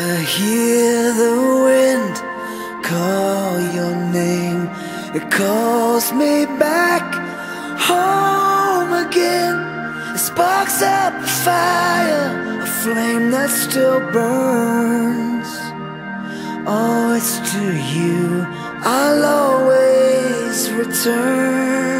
I hear the wind call your name. It calls me back home again. It sparks up a fire, a flame that still burns. Oh, it's to you I'll always return.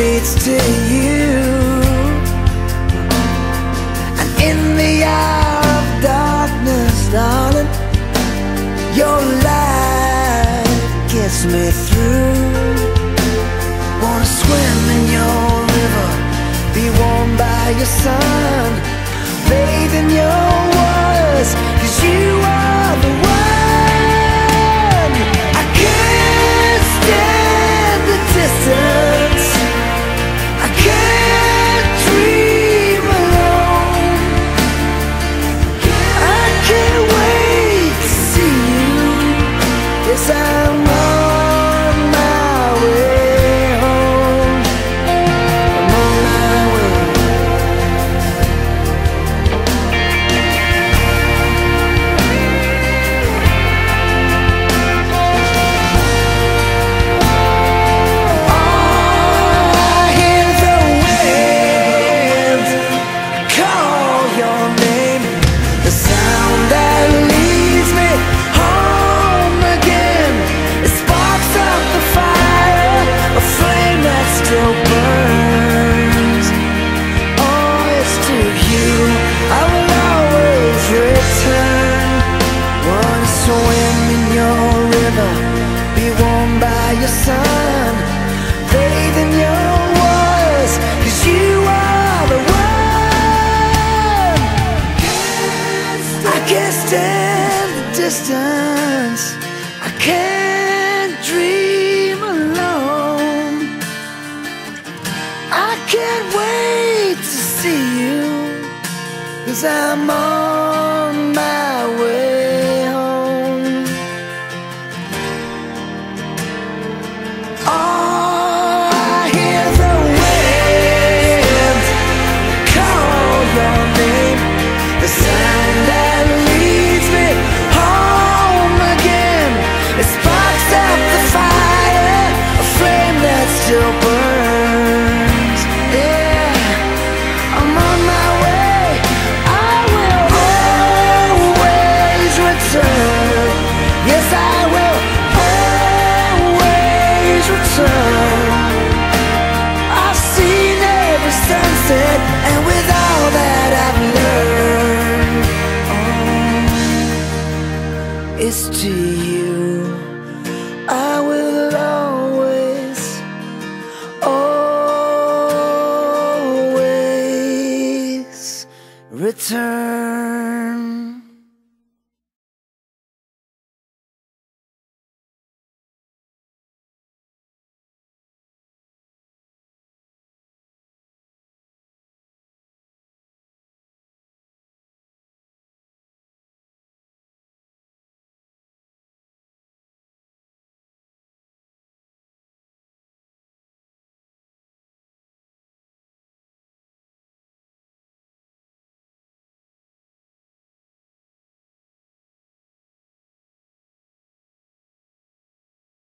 Leads to you. And in the hour of darkness, darling, your light gets me through. Wanna swim in your river, be warmed by your sun, bathe in your waters, cause you are sun, bathe in your waters, 'cause you are the one. I can't stand the distance. I can't dream alone. I can't wait to see you. Cause I'm on I've